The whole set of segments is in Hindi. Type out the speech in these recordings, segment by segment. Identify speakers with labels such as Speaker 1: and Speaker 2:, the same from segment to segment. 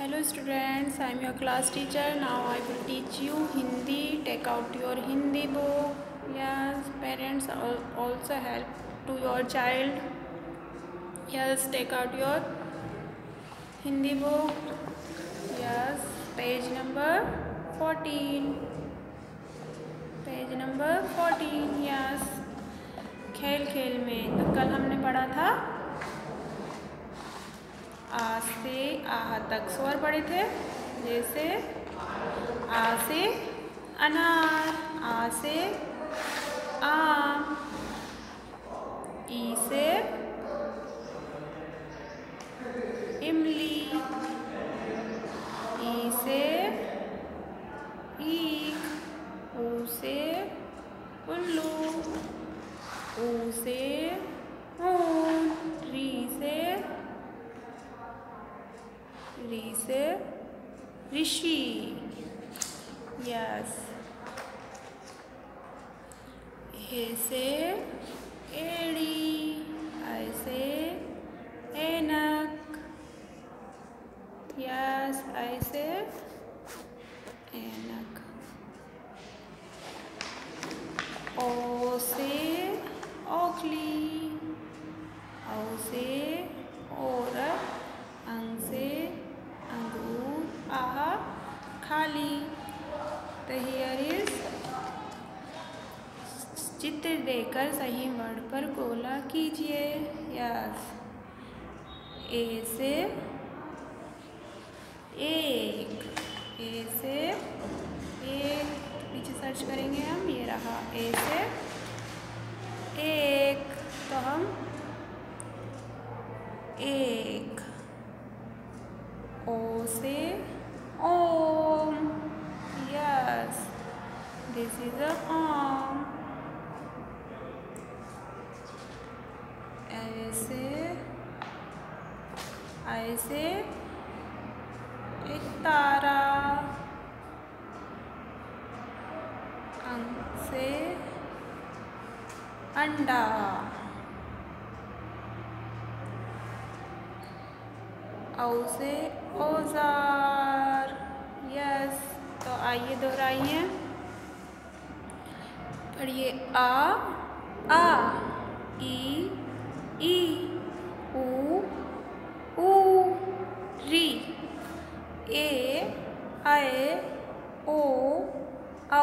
Speaker 1: Hello students I am your class teacher now I will teach you Hindi take out your Hindi book yes parents also help to your child yes take out your Hindi book yes page number fourteen page number fourteen yes खेल खेल में तो कल हमने पढ़ा था से आह तक स्वर पड़े थे। जैसे, आ से अनार, आ से आम, ई से इमली। Rishi is Rishi. Yes. He say Eri. I say Enak. Yes, I say Enak. O say Oakley. O say तो हियर इज़ चित्र देकर सही वर्ड पर गोला कीजिए। यस ए से एक। ए से एक। पीछे सर्च करेंगे हम। ये रहा ए से एक। तो हम एक। ओ से ओम यस दिस इज़ अ ओम ऐसे ऐसे एक तारा अंक से अंडा। औ से औज़ार। यस तो आइए दोहराइए। और ये आ आ, ई ई, उ उ, री, ए आए ओ, औ,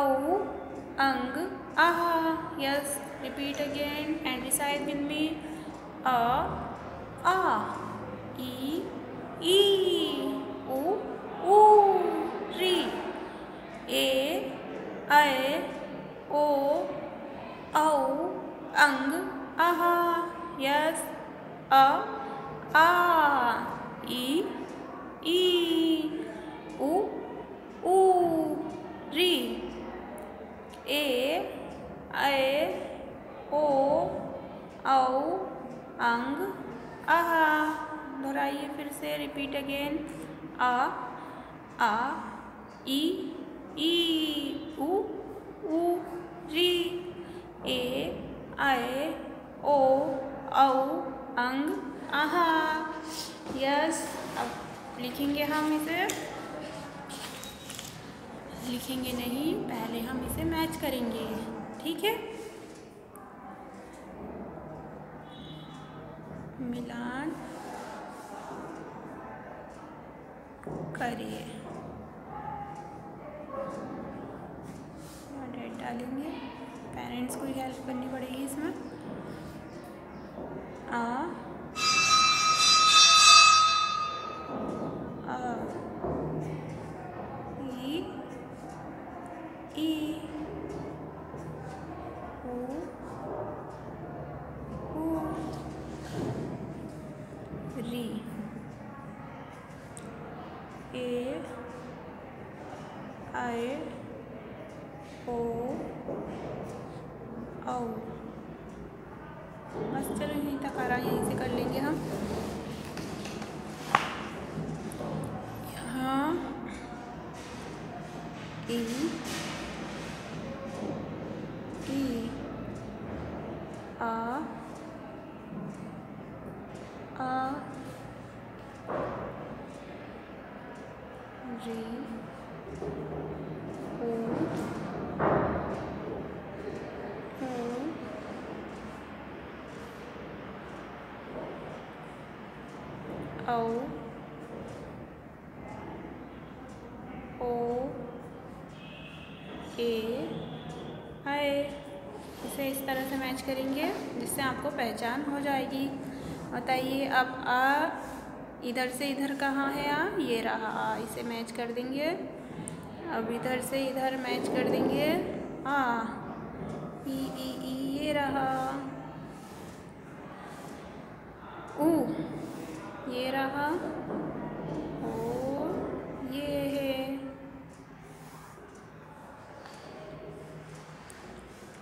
Speaker 1: अंग, आह, yes, repeat again, and decide with me आ आ, ई ई, उ उ, री, ए आए ओ ang aha यस, अ a e e u u ri ए ए, ओ, औ, अंग, आहा, दोहराइए फिर से रिपीट अगेन आ आ, ई ई, उ उ, री, ए आए, ओ, औ, अंग, आहा। यस अब लिखेंगे हम इसे। लिखेंगे नहीं, पहले हम इसे मैच करेंगे, ठीक है? मिलान करिए। डेट डालेंगे। पेरेंट्स को ही हेल्प करनी पड़ेगी इसमें। आ आ ई ई ऊ ऊ री ए आए ओ औ बस चलो यहीं तक आ रहा है, यहीं से कर लेंगे हम। यहाँ ई आ आ, री ओ ओ ओ ए आए इसे इस तरह से मैच करेंगे, जिससे आपको पहचान हो जाएगी। बताइए, अब आ, इधर से इधर कहाँ है आ? ये रहा आ, इसे मैच कर देंगे। अब इधर से इधर मैच कर देंगे। आ, ई ई ई, ये रहा ऊ ये रहा ओ ये है।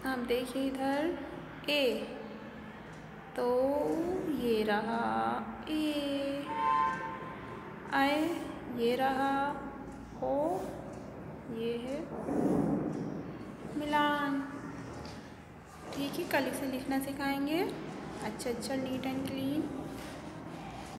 Speaker 1: अब देखिए इधर, ए। तो ये रहा ए। आए, ये रहा ओ। ये है मिलान। ठीक है, कल इसे लिखना सिखाएँगे। अच्छा अच्छा नीट एंड क्लीन।